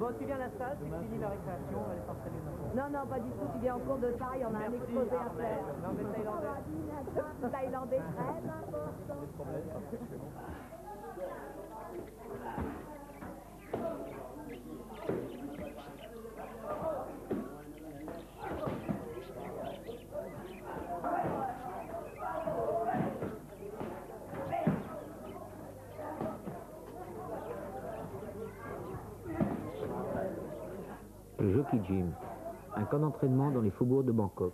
Bon, tu viens à la salle, c'est fini la récréation, on va aller s'entraîner maintenant. Non, non, pas du tout. Tu viens en cours de taille, on a un exposé à faire. Non, mais thaïlandais. Thaïlandais très important. D'entraînement dans les faubourgs de Bangkok.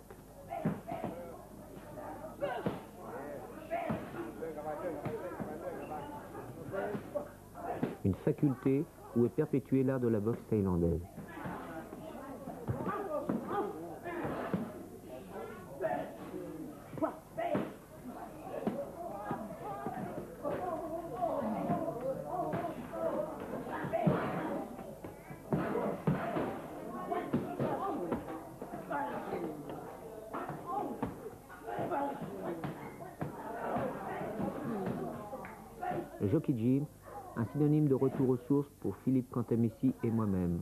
Une faculté où est perpétué l'art de la boxe thaïlandaise. Pour Philippe Cantamessi et moi-même.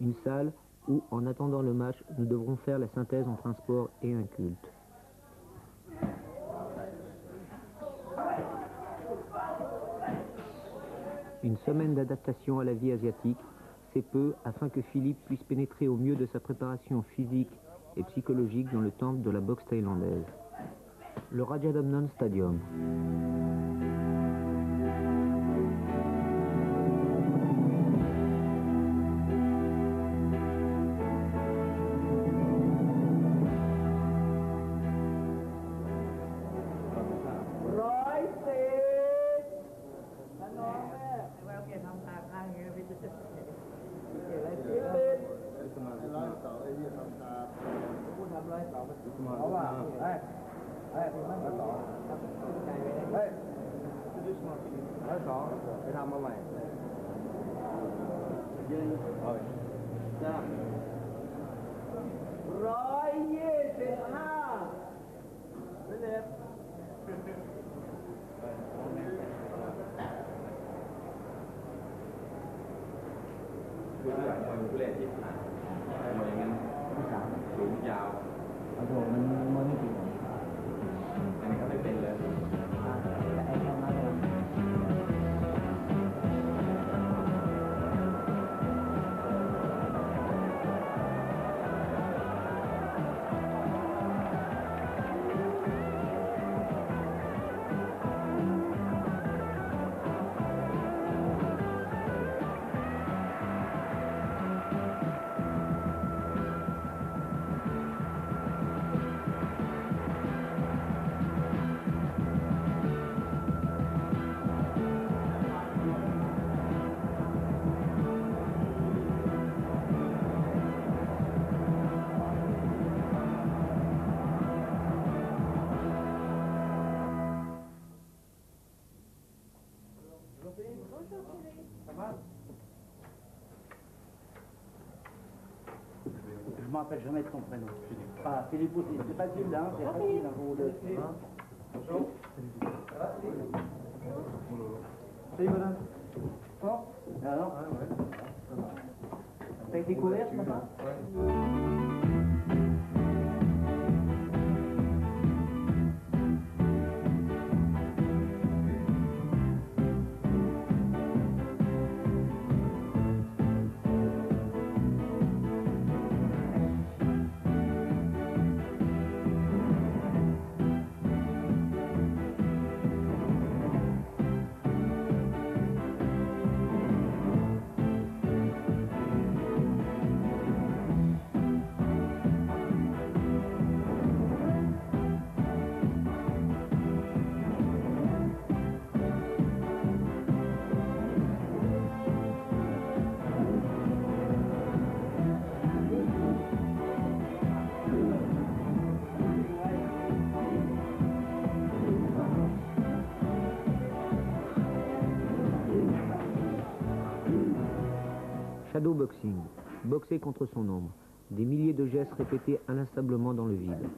Une salle où, en attendant le match, nous devrons faire la synthèse entre un sport et un culte. Une semaine d'adaptation à la vie asiatique, c'est peu afin que Philippe puisse pénétrer au mieux de sa préparation physique et psychologique dans le temple de la boxe thaïlandaise. Le Rajadamnon Stadium. 对。Je m'en rappelle jamais de ton prénom. Ah, Philippe aussi. C'est facile, hein C'est facile, hein, vous. Hein Bonjour. Salut, madame. Bon Alors T'as été couvert ce matin? boxing, boxer contre son ombre, des milliers de gestes répétés inlassablement dans le vide.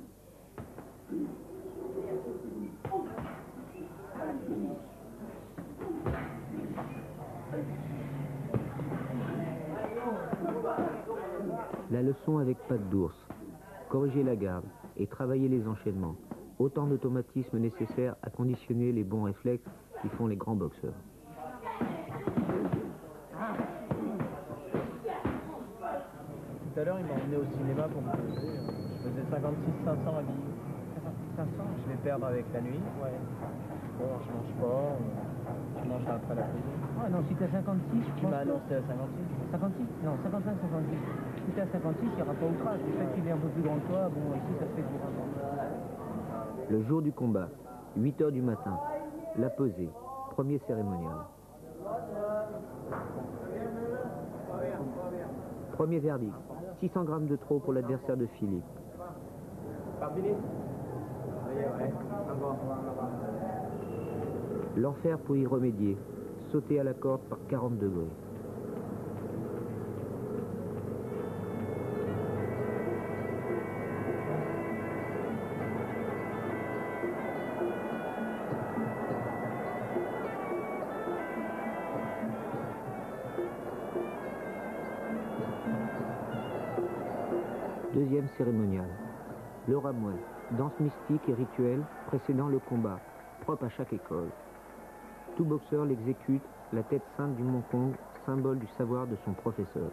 La leçon avec patte d'ours, corriger la garde et travailler les enchaînements, autant d'automatismes nécessaires à conditionner les bons réflexes qui font les grands boxeurs. À l'heure, il m'a emmené au cinéma pour me poser. Je faisais 56 500 à billet. 56 500 Je vais perdre avec la nuit. Ouais. Bon, je mange pas. euh, Je mangerai après la pause. Ah non, si t'es à 56, je Tu pense m'as annoncé à 56 56 Non, 55, 56. Si t'es à 56, il n'y aura pas outrage. Le fait qu'il est un peu plus grand que toi, bon, ici, ça se fait du Le jour du combat, 8 heures du matin. La pesée. Premier cérémonial. Premier verdict. 600 grammes de trop pour l'adversaire de Philippe. L'enfer pour y remédier. Sauter à la corde par 40 degrés. Deuxième cérémonial. Le ramoin, danse mystique et rituelle précédant le combat, propre à chaque école. Tout boxeur l'exécute, la tête sainte du Mont Kong, symbole du savoir de son professeur.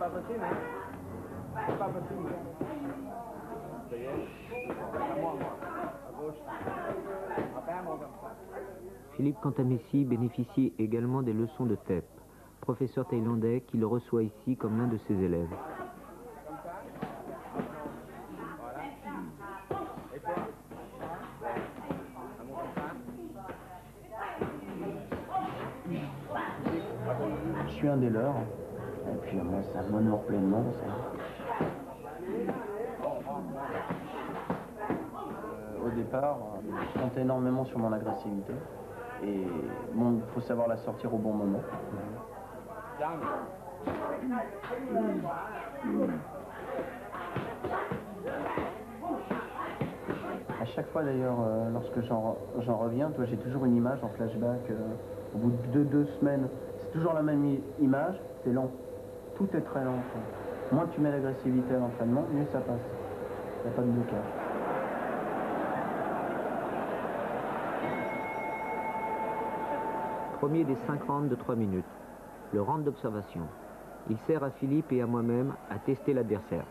pas possible, hein C'est pas possible. Ça y est. À moi, moi. À gauche. Après, un mot comme ça. Philippe Cantamessi bénéficie également des leçons de TEP, professeur thaïlandais qui le reçoit ici comme l'un de ses élèves. Je suis un des leurs. Et puis moi, ça m'honore pleinement. ça. Euh, au départ, je comptais énormément sur mon agressivité. Et bon, il faut savoir la sortir au bon moment. À chaque fois d'ailleurs, euh, lorsque j'en reviens, j'ai toujours une image en flashback. euh, au bout de deux, deux semaines, c'est toujours la même image, c'est lent. Tout est très lent. Moins tu mets l'agressivité à l'entraînement, mieux ça passe. Il n'y a pas de blocage. Premier des cinq rounds de 3 minutes. Le round d'observation. Il sert à Philippe et à moi-même à tester l'adversaire.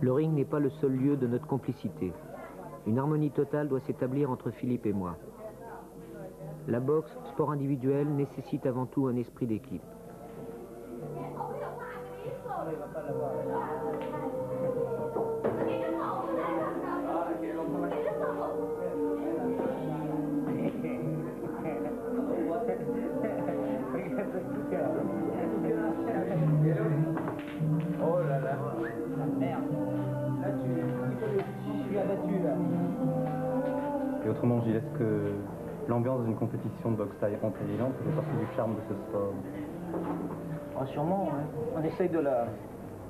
Le ring n'est pas le seul lieu de notre complicité. Une harmonie totale doit s'établir entre Philippe et moi. La boxe, sport individuel, nécessite avant tout un esprit d'équipe. D'une compétition de boxe taille en Thaïlande fait partie du charme de ce sport Ah, sûrement, ouais. On essaye de la,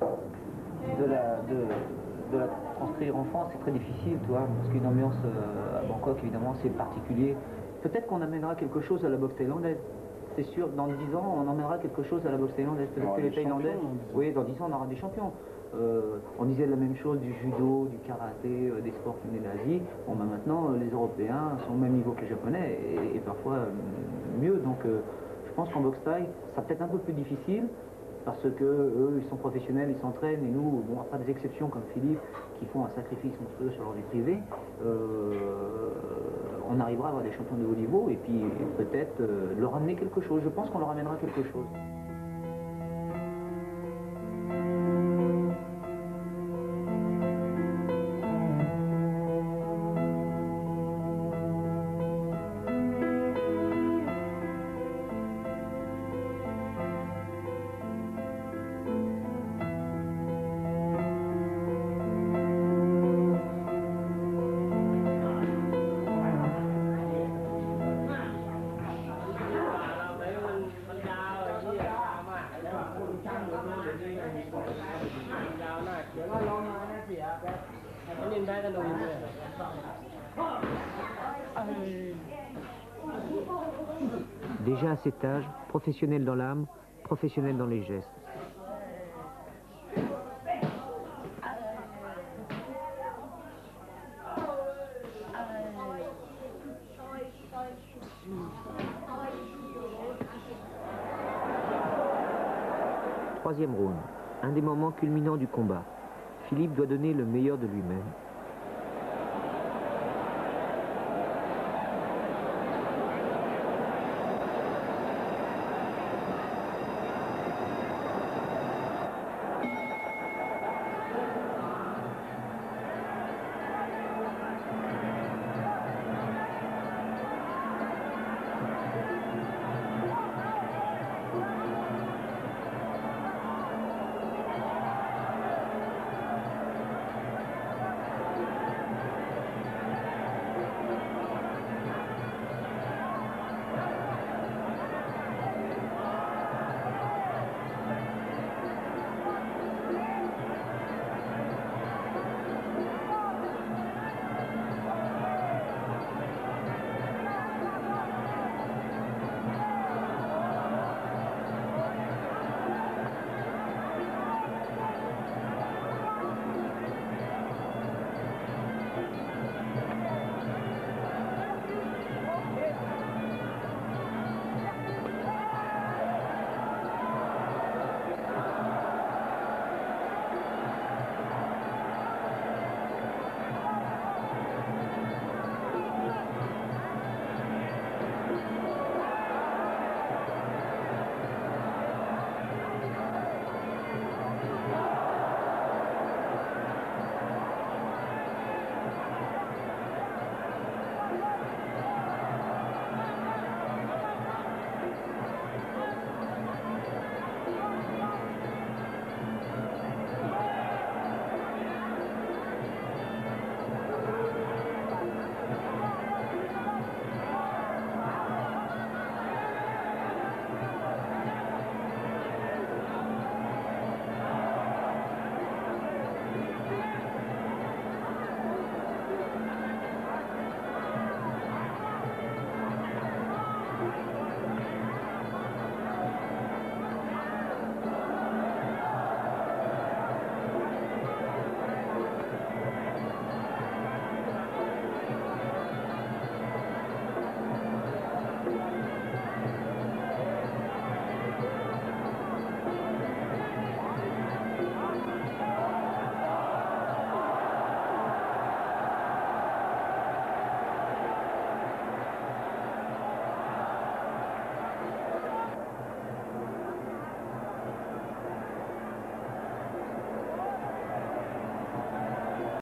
de la, de, de la transcrire en France, c'est très difficile, tu vois, parce qu'une ambiance euh, à Bangkok, évidemment, c'est particulier. Peut-être qu'on amènera quelque chose à la boxe thaïlandaise. C'est sûr, dans 10 ans, on emmènera quelque chose à la boxe thaïlandaise. Peut-être que les Thaïlandais. champions, dans 10 ans. Oui, dans 10 ans, on aura des champions. Euh, on disait la même chose du judo, du karaté, euh, des sports qui venaient d'Asie. Bon, ben maintenant, euh, les Européens sont au même niveau que les Japonais et, parfois mieux. Donc, je pense qu'en boxe thaï, ça peut être un peu plus difficile parce que eux, ils sont professionnels, ils s'entraînent et nous, bon, après des exceptions comme Philippe qui font un sacrifice monstrueux sur leur vie privée, on arrivera à avoir des champions de haut niveau et puis peut-être leur amener quelque chose. Je pense qu'on leur amènera quelque chose. Déjà à cet âge, professionnel dans l'âme, professionnel dans les gestes. Troisième round, un des moments culminants du combat. Philippe doit donner le meilleur de lui-même.